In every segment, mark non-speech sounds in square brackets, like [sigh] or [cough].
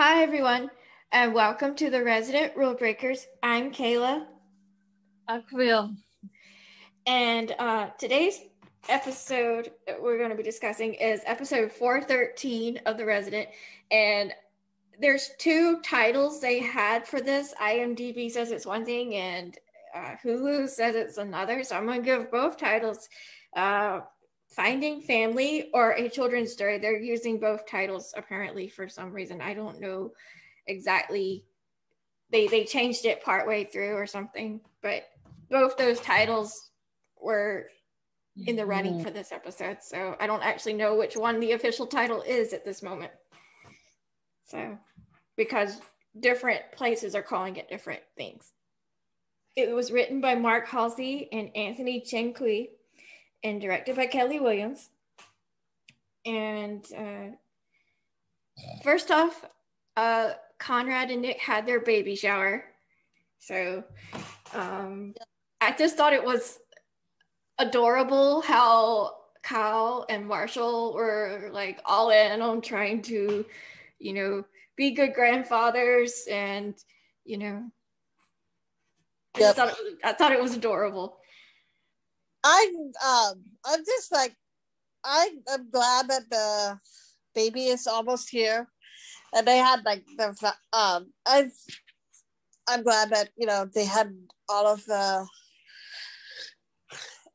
Hi, everyone, and welcome to the Resident Rule Breakers. I'm Kayla. I'm Camille. And uh, today's episode that we're going to be discussing is episode 413 of The Resident. And there's two titles they had for this. IMDb says it's one thing, and uh, Hulu says it's another. So I'm going to give both titles. Uh, Finding Family or A Children's Story. They're using both titles apparently for some reason. I don't know exactly. They they changed it partway through or something, but both those titles were in the running for this episode. So I don't actually know which one the official title is at this moment. So because different places are calling it different things. It was written by Marc Halsey and Anthony Chin-Quee and directed by Kelli Williams. And uh, first off, uh, Conrad and Nic had their baby shower. So um, I just thought it was adorable how Kyle and Marshall were like all in on trying to, you know, be good grandfathers and, you know, I, yep. thought, it, I thought it was adorable. I um I'm just like I am glad that the baby is almost here, and they had like the um I I'm glad that you know they had all of the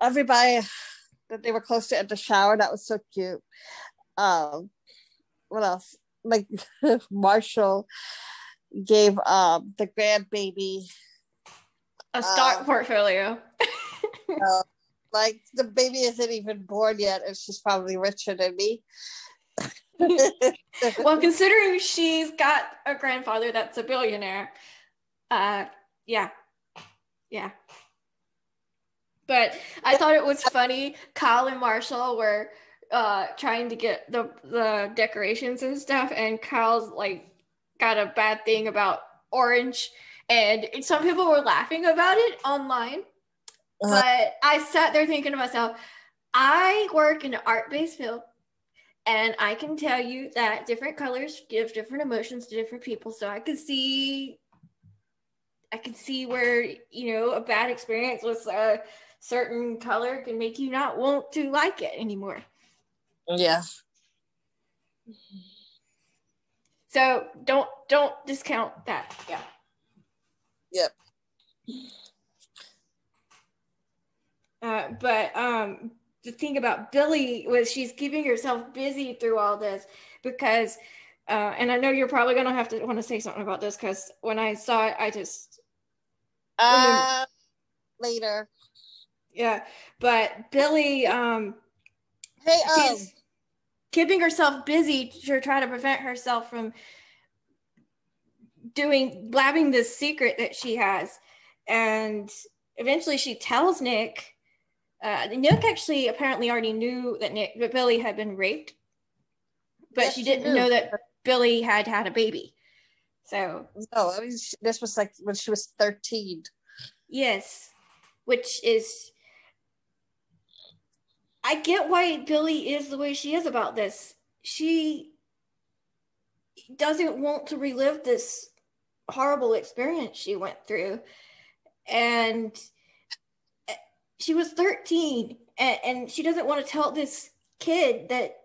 everybody that they were close to at the shower. That was so cute. Um, what else? Like [laughs] Marshall gave um the grandbaby a stock uh, portfolio. [laughs] like the baby isn't even born yet, and she's probably richer than me. [laughs] well, considering she's got a grandfather that's a billionaire, uh, yeah, yeah. But I thought it was funny. Kyle and Marshall were uh, trying to get the the decorations and stuff, and Kyle's like got a bad thing about orange, and some people were laughing about it online uh-huh. But I sat there thinking to myself, I work in an art based field and I can tell you that different colors give different emotions to different people. So I could see, I could see where, you know, a bad experience with a certain color can make you not want to like it anymore. Yeah. So don't don't discount that. Yeah. Yep. Uh, but um, the thing about Billie was she's keeping herself busy through all this because, uh, and I know you're probably going to have to want to say something about this because when I saw it, I just. Uh, later. Yeah, but Billie, um, hey, um, she's keeping herself busy to try to prevent herself from doing blabbing this secret that she has, and eventually she tells Nic uh, Nic actually apparently already knew that Nic, that Billie had been raped, but yes, she didn't she know that Billie had had a baby. So no, I mean, this was like when she was thirteen. Yes, which is I get why Billie is the way she is about this. She doesn't want to relive this horrible experience she went through. And she was 13 and, and she doesn't want to tell this kid that,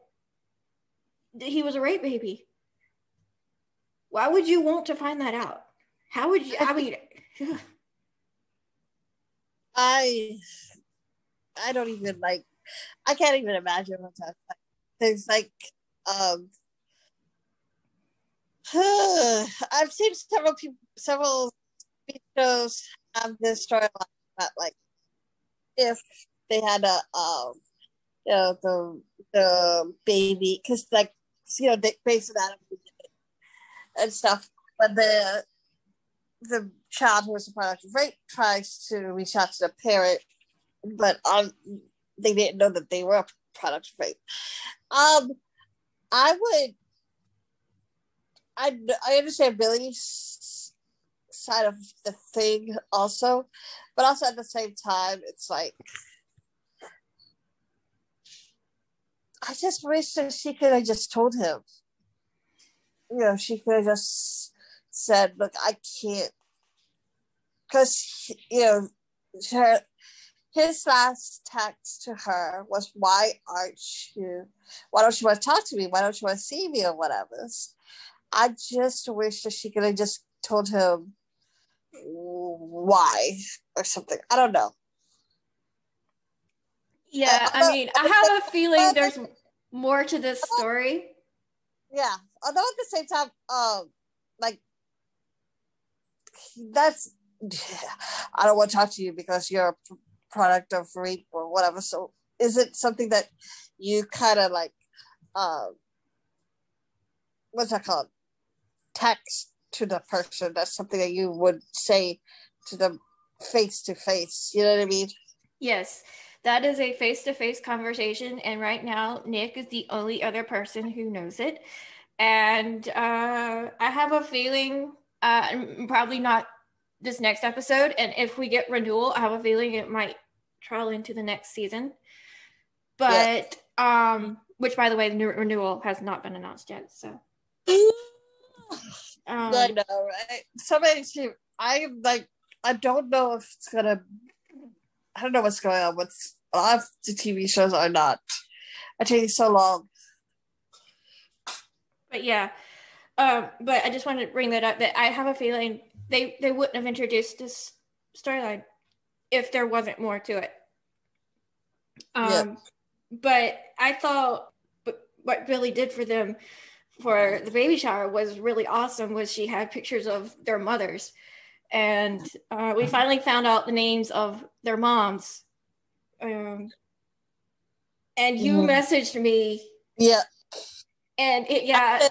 that he was a rape baby. Why would you want to find that out? How would you? I mean, [laughs] I, I don't even like. I can't even imagine what that. Like. There's like, um, [sighs] I've seen several people, several shows have this storyline about like if they had a um you know the the baby because like you know they based on and stuff. But the the child who was a product of rape tries to reach out to the parent but um they didn't know that they were a product of rape. Um i would i i understand billie's side of the thing also but also at the same time, it's like I just wish that she could have just told him. you know, she could have just said, "Look, I can't," because you know, her his last text to her was, "Why aren't you? Why don't you want to talk to me? Why don't you want to see me or whatever?" I just wish that she could have just told him why or something. I don't know. Yeah, I mean, I have a feeling there's more to this story. Yeah, although at the same time, um, like that's I don't want to talk to you because you're a product of rape or whatever. So, is it something that you kind of like, uh, what's that called? Text to the person. That's something that you would say to them face to face. You know what I mean? Yes. That is a face to face conversation. And right now, Nic is the only other person who knows it. And uh, I have a feeling, uh, probably not this next episode. And if we get renewal, I have a feeling it might trail into the next season. But, yeah. um, which by the way, the new renewal has not been announced yet. So. Um, I know, right? Somebody, I like, I don't know if it's gonna I don't know what's going on with a lot of the TV shows are not. It takes so long. But yeah, um, but I just wanted to bring that up. That I have a feeling they they wouldn't have introduced this storyline if there wasn't more to it. Um, yeah. but I thought what Billie did for them for the baby shower was really awesome. Was she had pictures of their mothers and uh, we finally found out the names of their moms. Um, and you mm-hmm. messaged me. Yeah. And it, yeah.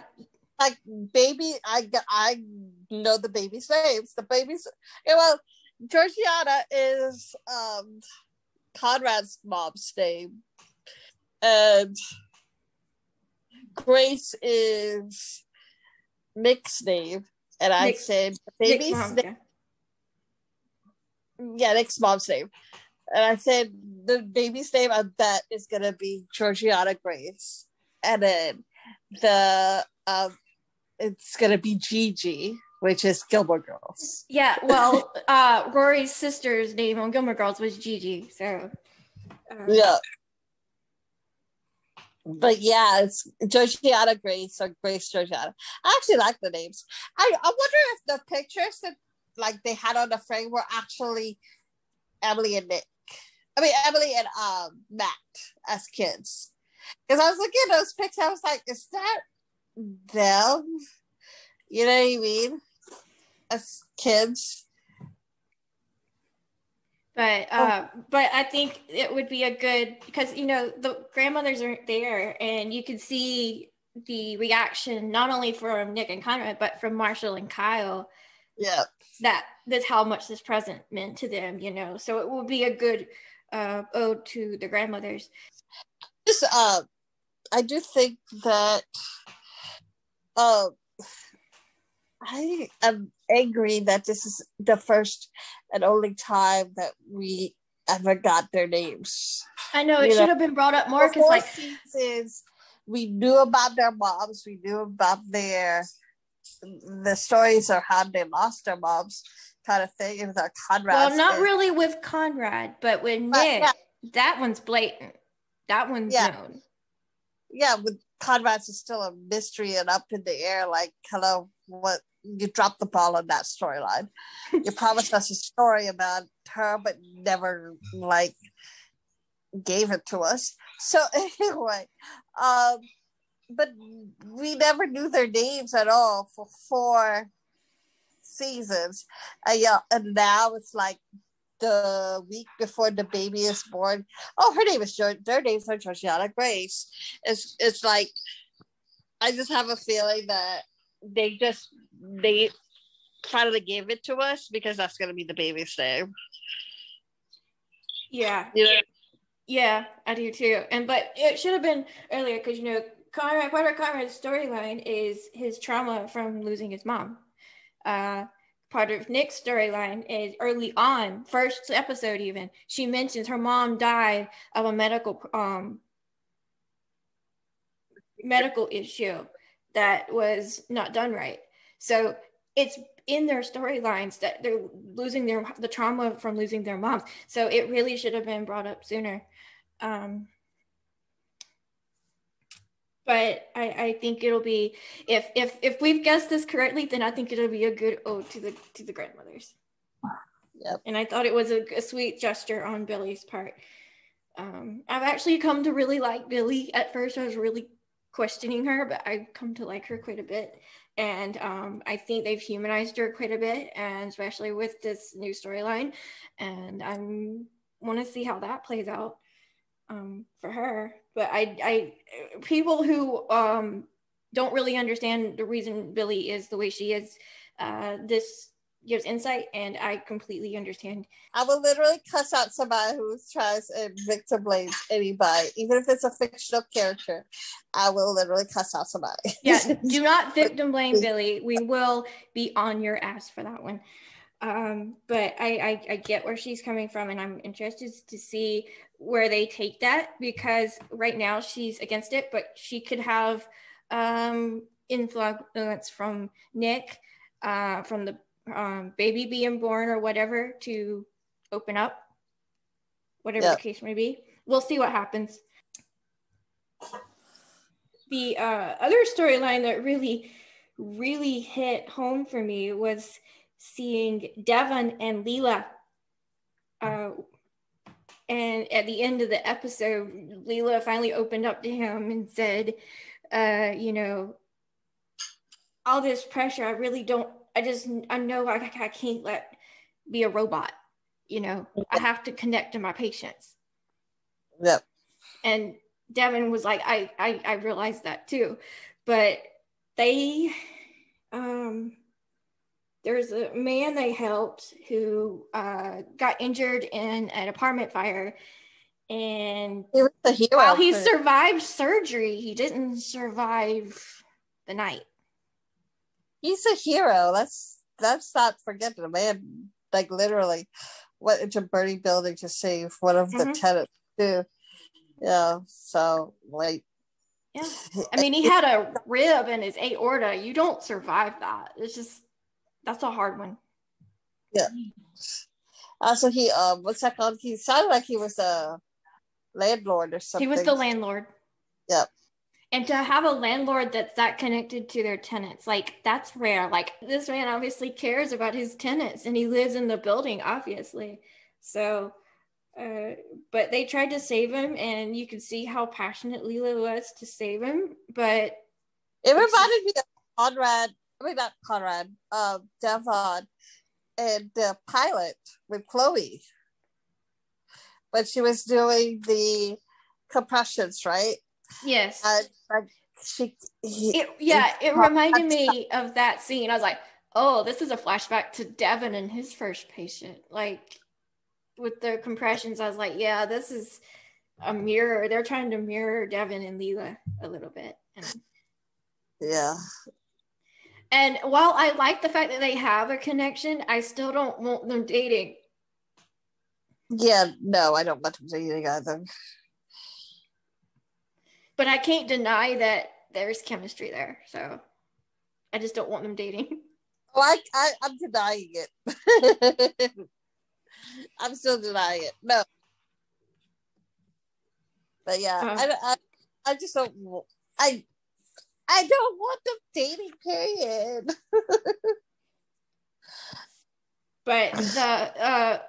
Like baby, I I know the baby's names. The baby's yeah, well, Georgianna is um Conrad's mom's name, and Grace is Nic's name, and I said baby's name yeah, Nic's mom's name. And I said the baby's name I bet is gonna be Georgianna Grace. And then the um it's gonna be Gigi, which is Gilmore Girls. Yeah, well, uh Rory's sister's name on Gilmore Girls was Gigi, so uh, yeah. But yeah, it's Georgianna Grace or Grace Georgianna. I actually like the names. I, I wonder if the pictures that like they had on the frame were actually Emily and Nic. I mean Emily and um Matt as kids. Because I was looking at those pics, I was like, is that them? You know what I mean? As kids. But uh, oh. but I think it would be a good because you know the grandmothers are there and you can see the reaction not only from Nic and Conrad but from Marshall and Kyle. Yeah that that's how much this present meant to them, you know. So it will be a good uh, ode to the grandmothers. This, uh, I do think that uh, I am angry that this is the first and only time that we ever got their names. I know it you should know, have been brought up more because like seasons we knew about their moms, we knew about their the stories are how they lost their moms kind of thing. It was a Conrad. Well, not really with Conrad, but with but, Nic, yeah. that one's blatant. That one's yeah. known. Yeah, with Conrad's is still a mystery and up in the air. Like, hello, what? You dropped the ball on that storyline. you promised us a story about her, but never like gave it to us. So [laughs] anyway, um, but we never knew their names at all for four seasons. And yeah, and now it's like the week before the baby is born. Oh, her name is jo- their names are Georgianna Grace. It's it's like I just have a feeling that they just they finally gave it to us because that's gonna be the baby's name. Yeah. You know? Yeah, I do too. And but it should have been earlier because you know Conrad, part of Conrad's storyline is his trauma from losing his mom. Uh, part of Nic's storyline is early on, first episode even, she mentions her mom died of a medical um medical issue that was not done right. So it's in their storylines that they're losing their the trauma from losing their moms. So it really should have been brought up sooner. Um, but I, I think it'll be if if if we've guessed this correctly, then I think it'll be a good ode to the to the grandmothers. Yep. And I thought it was a, a sweet gesture on Billie's part. Um, I've actually come to really like Billie. At first, I was really questioning her, but I've come to like her quite a bit. And um, I think they've humanized her quite a bit, and especially with this new storyline. And I'm want to see how that plays out um, for her. But I, I, people who um, don't really understand the reason Billie is the way she is, uh, this gives insight, and I completely understand. I will literally cuss out somebody who tries to victim blame anybody, even if it's a fictional character. I will literally cuss out somebody. yeah, do [laughs] not victim blame Billie. We will be on your ass for that one. Um, but I, I, I get where she's coming from, and I'm interested to see where they take that because right now she's against it, but she could have um, influence from Nic, uh, from the um, baby being born or whatever to open up, whatever the case may be. We'll see what happens. The uh, other storyline that really, really hit home for me was seeing Devon and Leela. Uh, and at the end of the episode, Leela finally opened up to him and said, uh, you know, all this pressure, I really don't, I just, I know I, I can't let be a robot, you know, I have to connect to my patients. Yep. And Devon was like, I, I, I realized that too, but they, um, there's a man they helped who uh, got injured in an apartment fire. And he was hero while he survived surgery he didn't survive the night he's a hero let's let's not forget the man like literally went into a burning building to save one of mm-hmm. the tenants too yeah so like yeah [laughs] i mean he had a rib in his aorta you don't survive that it's just that's a hard one. Yeah. Uh, so he um what's that called? He sounded like he was a landlord or something. He was the landlord. Yep. And to have a landlord that's that connected to their tenants, like that's rare. Like this man obviously cares about his tenants and he lives in the building, obviously. So uh, but they tried to save him and you can see how passionate Leela was to save him. But it reminded me of Conrad I mean not Conrad, uh, Devon, and the pilot with Chloe. But she was doing the compressions, right? Yes. Uh, she, he, it, yeah, it reminded me of that scene. I was like, oh, this is a flashback to Devon and his first patient. Like with the compressions, I was like, yeah, this is a mirror. They're trying to mirror Devon and Leela a little bit. And, yeah, and while I like the fact that they have a connection, I still don't want them dating. Yeah, no, I don't want them dating either. But I can't deny that there's chemistry there. So I just don't want them dating. Oh, I, I I'm denying it. [laughs] I'm still denying it. No. But yeah, uh, I, I I just don't I I don't want them dating, period. [laughs] but the uh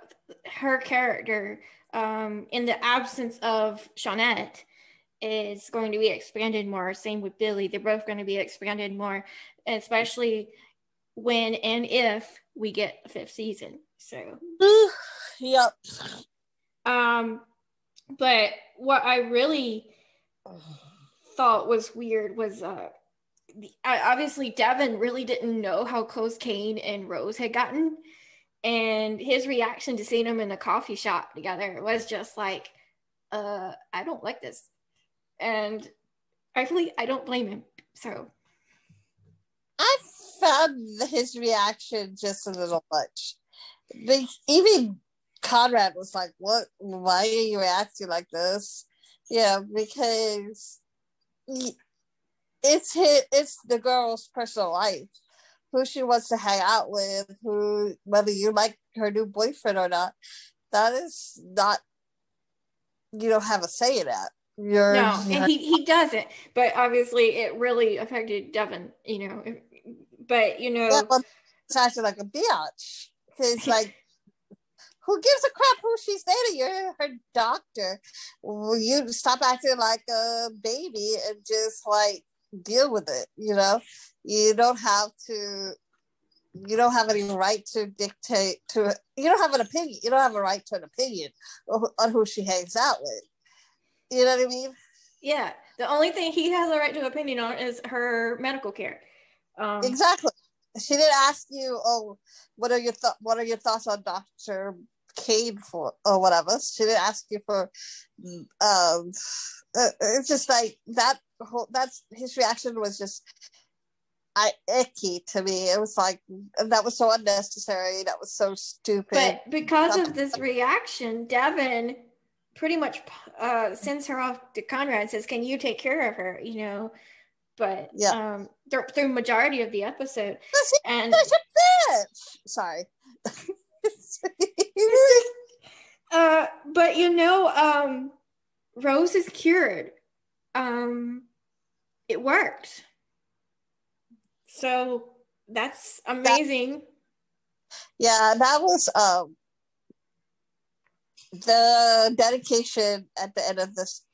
her character, um, in the absence of Shaunette, is going to be expanded more. Same with Billie. They're both going to be expanded more, especially when and if we get a fifth season. So Yep. Um but what I really thought was weird was uh the, obviously Devon really didn't know how close Kane and Rose had gotten, and his reaction to seeing them in the coffee shop together was just like, "Uh, I don't like this," and actually, I don't blame him. So, I found his reaction just a little much. But even Conrad was like, "What? Why are you acting like this?" Yeah, because it's hit it's the girl's personal life who she wants to hang out with who whether you like her new boyfriend or not that is not you don't have a say in that you're no and he, he doesn't but obviously it really affected devon you know but you know yeah, well, it's actually like a bitch because [laughs] like who gives a crap who she's dating? You're her doctor. You stop acting like a baby and just like deal with it? You know, you don't have to. You don't have any right to dictate to. You don't have an opinion. You don't have a right to an opinion on who she hangs out with. You know what I mean? Yeah. The only thing he has a right to opinion on is her medical care. Um, exactly. She didn't ask you, oh, what are your th- what are your thoughts on Doctor Kane for or whatever. She didn't ask you for. Um, uh, it's just like that. Whole that's his reaction was just. I icky to me. It was like that was so unnecessary. That was so stupid. But because of this reaction, Devon pretty much uh, sends her off to Conrad and says, "Can you take care of her?" You know, but yeah, um, through majority of the episode, and sorry. [laughs] uh, but you know, um, Rose is cured. Um, it worked. So that's amazing. That, yeah, that was um the dedication at the end of this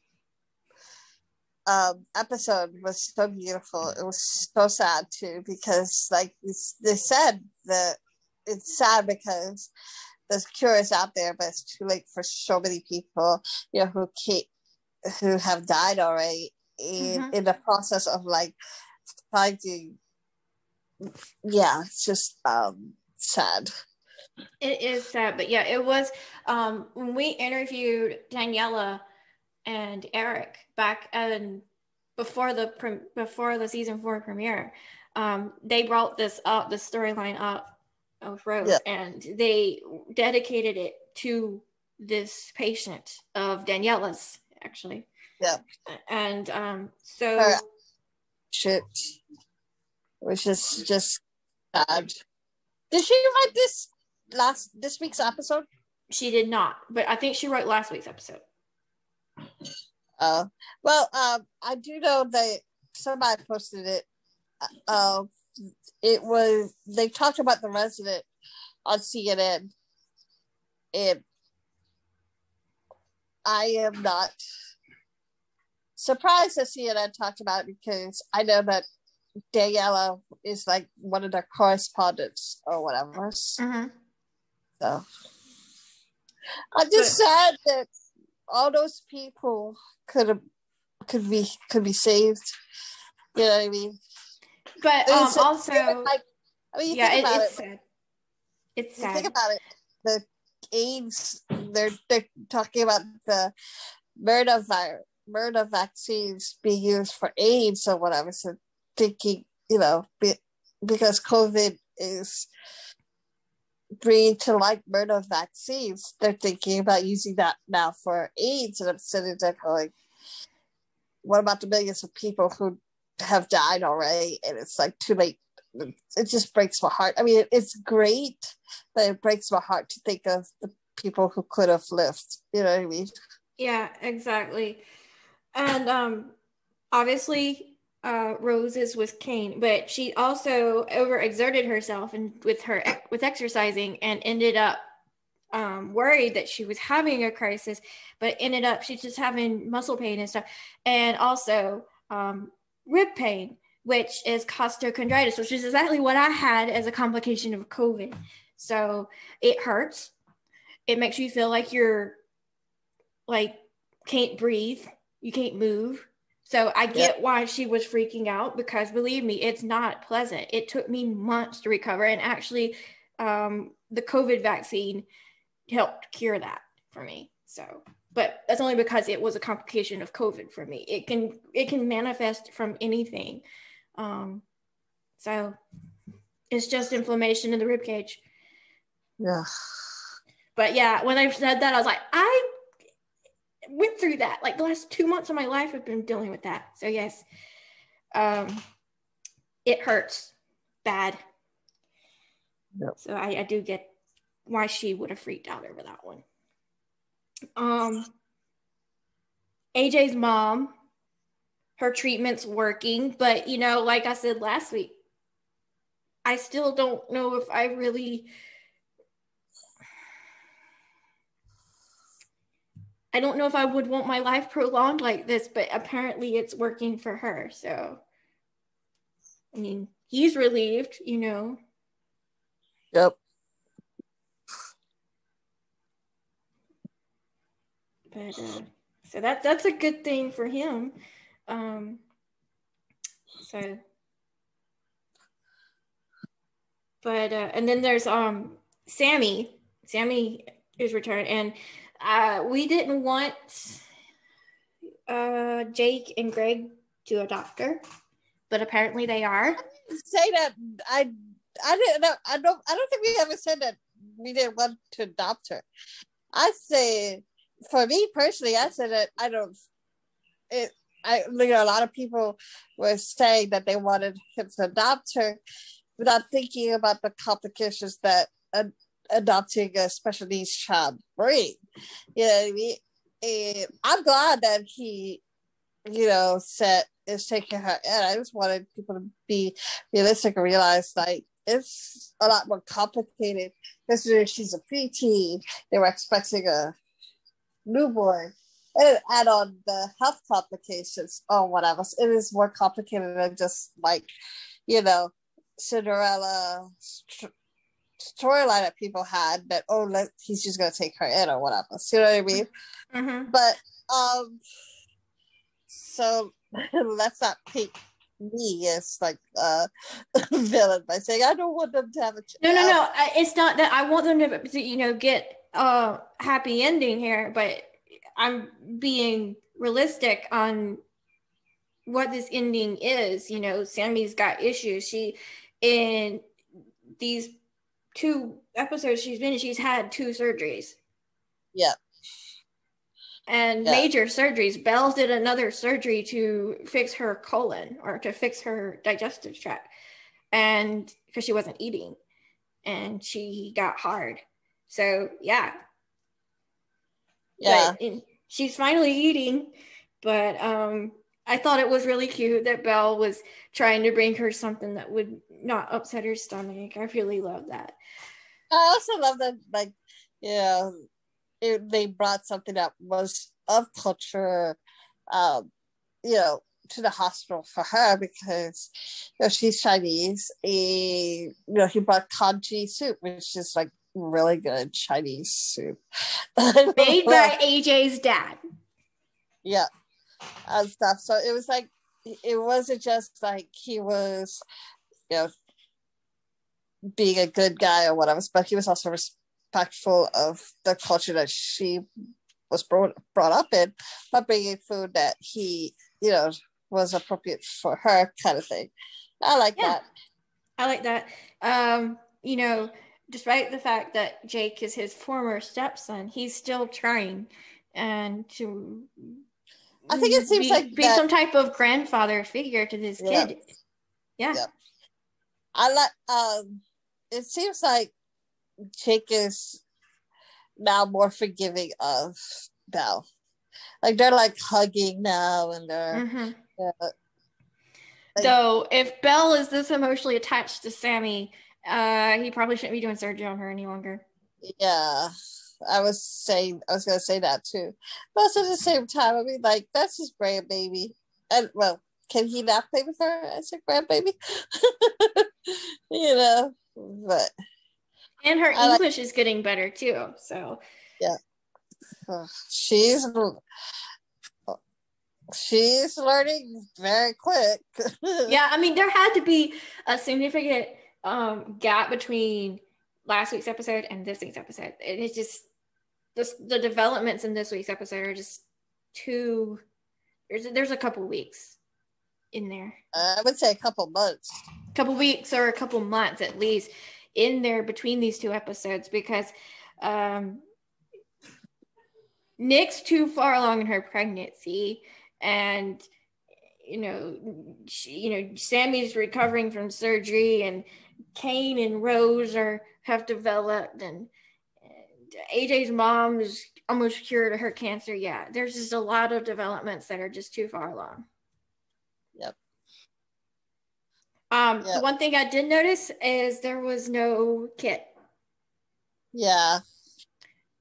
um, episode was so beautiful. It was so sad too because, like they said, that it's sad because the cure is out there, but it's too late for so many people, you know, who keep, who have died already in mm-hmm. in the process of like finding. Yeah, it's just um sad. It is sad, but yeah, it was um when we interviewed Daniela and Eric back and before the before the season four premiere. Um, they brought this up, the storyline up of Rose, yeah. and they dedicated it to this patient of Daniela's, actually. Yeah. And um, so. Her shit, which is just sad. Did she write this last this week's episode? She did not, but I think she wrote last week's episode. Uh, well, um, I do know that somebody posted it. Uh, it was they talked about the resident on CNN, and I am not surprised that CNN talked about it because I know that Daniela is like one of their correspondents or whatever. Mm-hmm. So I'm just but, sad that all those people could have could be could be saved. You know what I mean? But um, also, like, I mean, yeah, it, it's it. sad. It's sad. Think about it. The AIDS. They're they're talking about the Moderna virus, mRNA vaccines being used for AIDS or whatever. So thinking, you know, be, because COVID is bringing to light mRNA vaccines, they're thinking about using that now for AIDS, and I'm sitting there going, "What about the millions of people who have died already?" And it's like too late. It just breaks my heart. I mean, it's great, but it breaks my heart to think of the people who could have lived. You know what I mean? Yeah, exactly. And um, obviously, uh, roses with Kane, but she also overexerted herself and with her with exercising and ended up um, worried that she was having a crisis, but ended up she's just having muscle pain and stuff, and also um, rib pain, which is costochondritis, which is exactly what I had as a complication of COVID. So it hurts. It makes you feel like you're like can't breathe, you can't move so I get yep. why she was freaking out because believe me, it's not pleasant. It took me months to recover, and actually, um, the COVID vaccine helped cure that for me. So, but that's only because it was a complication of COVID for me. It can it can manifest from anything. Um, so it's just inflammation in the rib cage. Yeah. But yeah, when I said that, I was like, I went through that. Like the last two months of my life, I've been dealing with that. So yes. um, it hurts bad. Yep. So I, I do get why she would have freaked out over that one. Um, AJ's mom, her treatment's working, but you know, like I said last week, I still don't know if I really. I don't know if I would want my life prolonged like this, but apparently it's working for her. So, I mean, he's relieved, you know. Yep. But uh, so that's that's a good thing for him. Um, so, but uh, and then there's um Sammy. Sammy is returned, and uh, we didn't want uh Jake and Greg to adopt her, but apparently they are. Say that I I didn't know I don't I don't think we ever said that we didn't want to adopt her. I say for me personally, I said that I don't it I you know a lot of people were saying that they wanted him to adopt her without thinking about the complications that uh, adopting a special needs child bring. You know what I mean? And I'm glad that he, you know, said is taking her in. I just wanted people to be realistic and realize like it's a lot more complicated. Especially she's a preteen. They were expecting a newborn. And add on the health complications or whatever. It is more complicated than just like, you know, Cinderella storyline that people had that oh let, he's just gonna take her in or whatever. See what I mean? Mm-hmm. But um, so [laughs] let's not paint me as like a [laughs] villain by saying I don't want them to have a child. No, no, no. I, it's not that I want them to, you know, get a happy ending here, but I'm being realistic on what this ending is. You know, Sammy's got issues. She in these two episodes she's been in, she's had two surgeries. Yeah. And Yeah. major surgeries. Bell did another surgery to fix her colon or to fix her digestive tract. And because she wasn't eating and she got hard. So, yeah. Yeah. But she's finally eating. But um, I thought it was really cute that Bell was trying to bring her something that would not upset her stomach. I really love that. I also love that, like, yeah, it, they brought something that was of culture, um, you know, to the hospital for her because you know she's Chinese. A you know, he brought congee soup, which is like really good Chinese soup. [laughs] Made by AJ's dad. yeah, and stuff. So it was like it wasn't just like he was, you know, being a good guy or whatever, but he was also respectful of the culture that she was brought brought up in, by bringing food that he, you know, was appropriate for her, kind of thing. I like Yeah. that. I like that. Um, you know, despite the fact that Jake is his former stepson, he's still trying and to I think it seems be, like be that- some type of grandfather figure to this Yeah. kid. Yeah. Yeah. I like. Um, it seems like Jake is now more forgiving of Bell. Like they're like hugging now, and they're Mhm. uh, like- Though, if Bell is this emotionally attached to Sammy, uh, he probably shouldn't be doing surgery on her any longer. yeah. I was saying, I was gonna say that too, but also at the same time, I mean, like that's his grandbaby, and well, can he not play with her as a grandbaby? [laughs] you know, but And her I like- English is getting better too. So, uh, she's she's learning very quick. [laughs] yeah, I mean, there had to be a significant um, gap between last week's episode and this week's episode. And it's just this, the developments in this week's episode are just too. There's there's a couple weeks in there, I would say a couple months. A couple weeks or a couple months at least in there between these two episodes because um, Nic's too far along in her pregnancy and you know, she, you know, Sammy's recovering from surgery, and Kane and Rose are have developed, and, and AJ's mom is almost cured of her cancer. Yeah, there's just a lot of developments that are just too far along. Yep. Um, Yep. one thing I did notice is there was no kit. Yeah.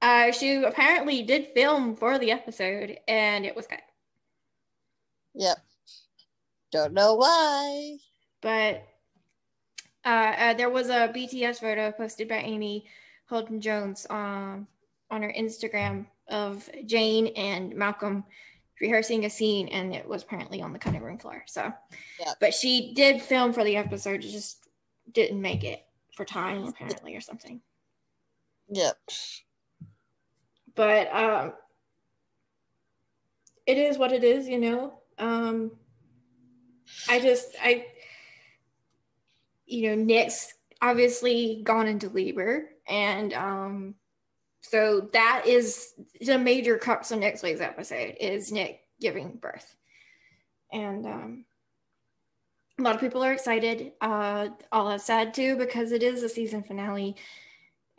Uh, she apparently did film for the episode, and it was cut. Yep. Don't know why. but uh, uh, there was a BTS photo posted by Amy Holden Jones um, on her Instagram of Jane and Malcolm rehearsing a scene, and it was apparently on the cutting room floor. So, Yeah. but she did film for the episode, just didn't make it for time apparently or something. Yep. But um, it is what it is, you know. Um, I just I you know Nic's obviously gone into labor, and um, so that is the major crux of next week's episode is Nic giving birth, and um, a lot of people are excited. Uh, all is sad too because it is a season finale.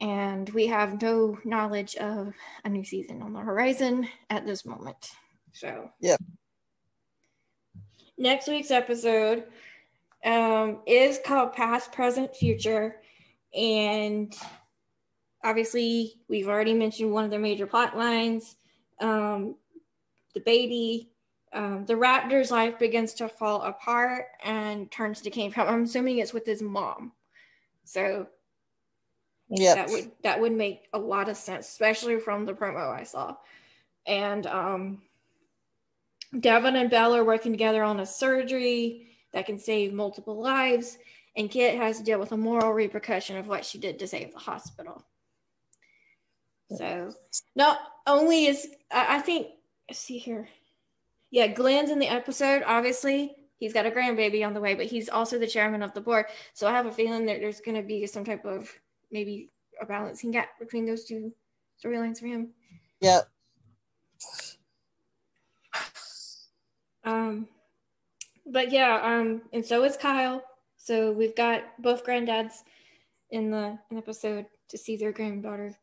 And we have no knowledge of a new season on the horizon at this moment. So, yeah. Next week's episode um, is called Past, Present, Future. And obviously, we've already mentioned one of the major plot lines um, the baby. Um, the raptor's life begins to fall apart and turns to Kane. I'm assuming it's with his mom. So yeah, that would that would make a lot of sense, especially from the promo I saw. And um, Devon and Bell are working together on a surgery that can save multiple lives, and Kit has to deal with a moral repercussion of what she did to save the hospital. So, not only is I, I think let's see here, yeah, Glenn's in the episode. Obviously, he's got a grandbaby on the way, but he's also the chairman of the board. So I have a feeling that there's going to be some type of maybe a balancing gap between those two storylines for him. Yep. Um, but yeah, um, and so is Kyle. So we've got both granddads in the episode to see their granddaughter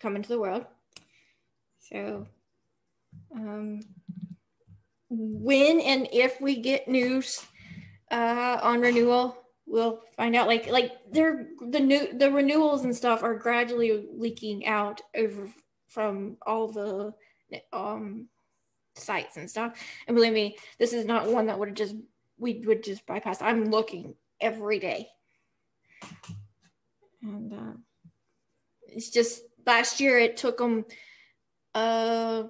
come into the world. So, um, when and if we get news uh, on renewal, we'll find out. Like like they're the new the renewals and stuff are gradually leaking out over from all the um sites and stuff. And believe me, this is not one that would have just we would just bypass. I'm looking every day, and uh, it's just last year it took them a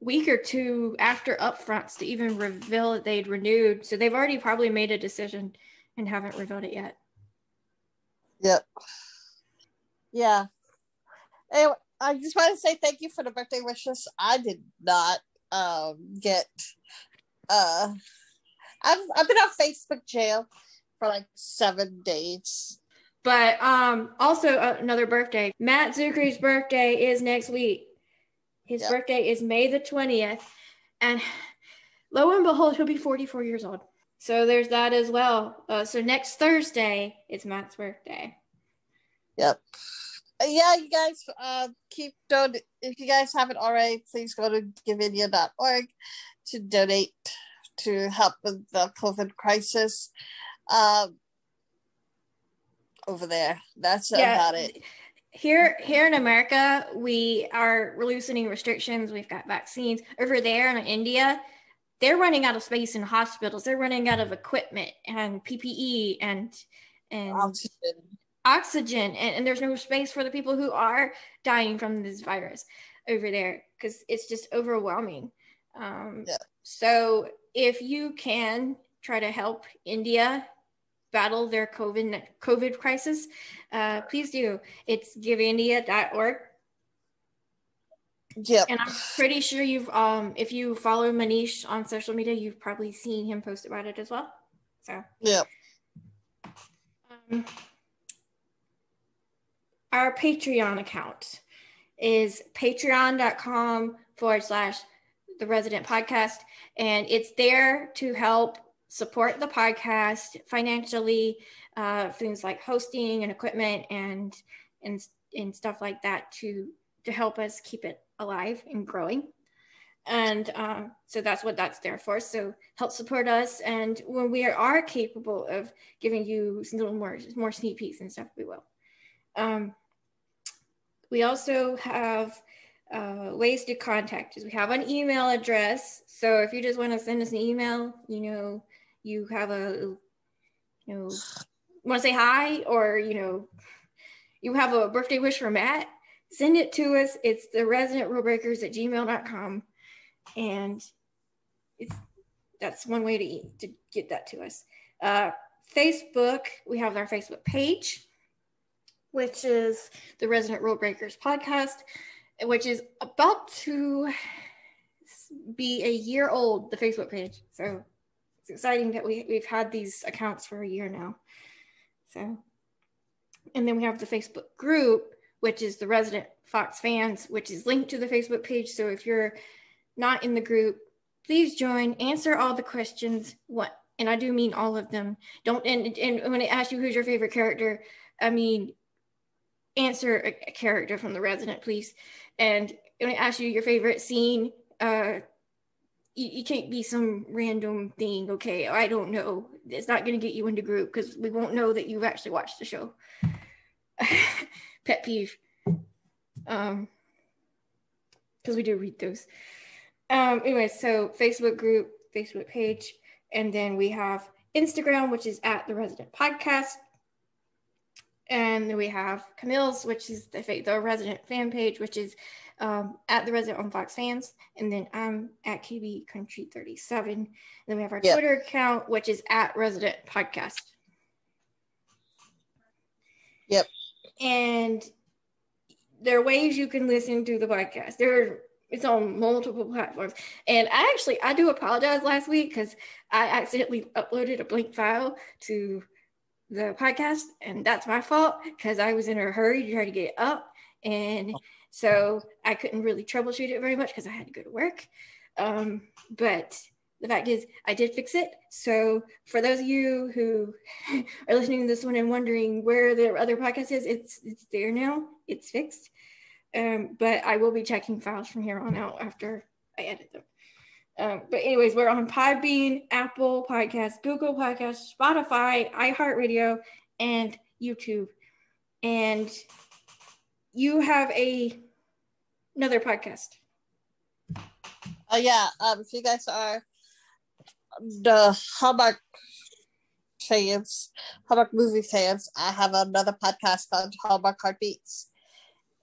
week or two after upfronts to even reveal that they'd renewed. So they've already probably made a decision and haven't revealed it yet. Yep. Yeah. Anyway, I just want to say thank you for the birthday wishes. I did not um get uh I've I've been on Facebook jail for like seven days. But um, also uh, another birthday. Matt Czuchry's birthday is next week. His Yep. birthday is May the 20th. And lo and behold, he'll be 44 years old. So there's that as well. Uh, so next Thursday, it's Matt's birthday. Yep. Uh, yeah, you guys uh keep don if you guys haven't already, please go to givindia.org to donate to help with the COVID crisis. Um over there. That's about it. Here, here in America, we are loosening restrictions. We've got vaccines. Over there in India, they're running out of space in hospitals. They're running out of equipment and PPE and and Oxygen. Oxygen and, and there's no space for the people who are dying from this virus over there because it's just overwhelming um, Yeah. so if you can try to help india battle their covid covid crisis uh, please do it's givindia.org Yep. and i'm pretty sure you've um if you follow manish on social media you've probably seen him post about it as well so Yep. Um, our Patreon account is patreon.com forward slash the resident podcast. And it's there to help support the podcast financially uh, things like hosting and equipment and and and stuff like that to to help us keep it alive and growing. And uh, so that's what that's there for. So help support us. And when we are capable of giving you little more more sneak peeks and stuff we will um, we also have uh, ways to contact us. We have an email address. So if you just want to send us an email you know you have a you know want to say hi or you know you have a birthday wish for matt send it to us. It's the resident rule breakers at gmail.com and it's that's one way to, to get that to us. Uh, facebook we have our facebook page which is the resident rule breakers podcast which is about to be a year old the facebook page so it's exciting that we, we've had these accounts for a year now so and then we have the facebook group which is the resident fox fans which is linked to the facebook page so if you're not in the group, please join, answer all the questions. What and I do mean all of them. Don't and, and when I ask you who's your favorite character, I mean answer a, character from the resident, please. And when I ask you your favorite scene, uh you, you can't be some random thing, okay? I don't know. It's not gonna get you into group because we won't know that you've actually watched the show. [laughs] Pet peeve. Um because we do read those. Um, anyway, so Facebook group, Facebook page, and then we have Instagram, which is at the Resident Podcast. And then we have Camille's, which is the, the resident fan page, which is um, at the resident on Fox Fans. And then I'm at KB Country 37. And then we have our yep. Twitter account, which is at Resident Podcast. Yep. And there are ways you can listen to the podcast. There are it's on multiple platforms. And I actually I do apologize last week because I accidentally uploaded a blank file to the podcast, and that's my fault because I was in a hurry to try to get it up, and so I couldn't really troubleshoot it very much because I had to go to work. Um, but the fact is, I did fix it. So for those of you who [laughs] are listening to this one and wondering where the other podcast is, it's it's there now. It's fixed. Um, but I will be checking files from here on out after I edit them. Um, but anyways, we're on Podbean, Apple Podcasts, Google Podcasts, Spotify, iHeartRadio, and YouTube. And you have a another podcast. Oh yeah, um, if you guys are the Hallmark fans, Hallmark movie fans, I have another podcast called Hallmark Heartbeats.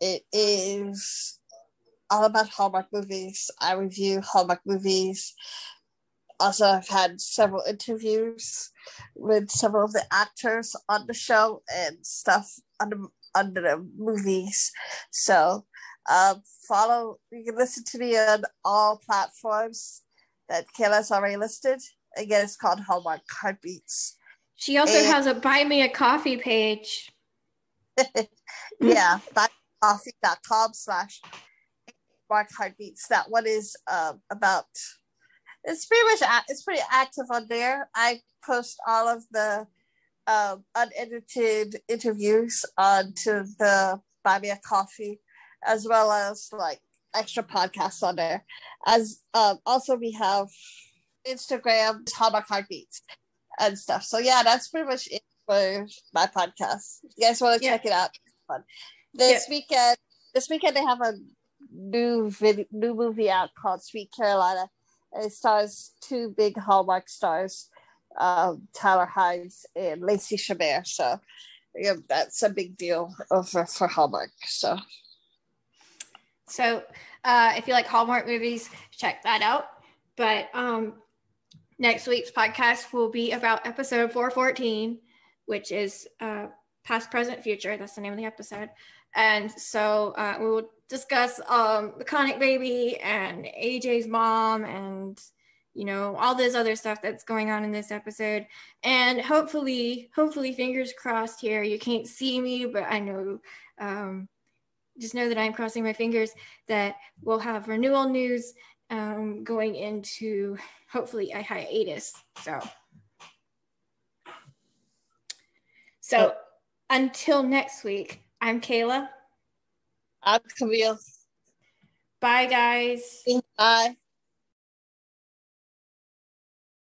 It is all about Hallmark movies. I review Hallmark movies. Also, I've had several interviews with several of the actors on the show and stuff under under the movies. So, uh, follow. You can listen to me on all platforms that Kayla's already listed. Again, it's called Hallmark Heartbeats. She also and, has a buy me a coffee page. [laughs] yeah, [laughs] coffee.com slash mark heartbeats. That one is uh, about it's pretty much it's pretty active on there. I post all of the um, unedited interviews onto the Buy Me a Coffee, as well as like extra podcasts on there. As um, also we have Instagram, Hallmark Heartbeats, and stuff. So yeah, that's pretty much it for my podcast. If you guys want to yeah. check it out, fun. This yeah. weekend, this weekend they have a new video, new movie out called Sweet Carolina. It stars two big Hallmark stars, um, Tyler Hynes and Lacey Chabert. So yeah, that's a big deal over for Hallmark. So, so uh, if you like Hallmark movies, check that out. But um, next week's podcast will be about episode 414, which is uh, past, present, future. That's the name of the episode. And so uh, we will discuss um, the CoNic baby and AJ's mom and you know all this other stuff that's going on in this episode and hopefully hopefully fingers crossed here you can't see me but i know um, just know that i'm crossing my fingers that we'll have renewal news um, going into hopefully a hiatus. So, so oh. until next week, I'm Kayla. I'm Camille. Bye, guys. Bye.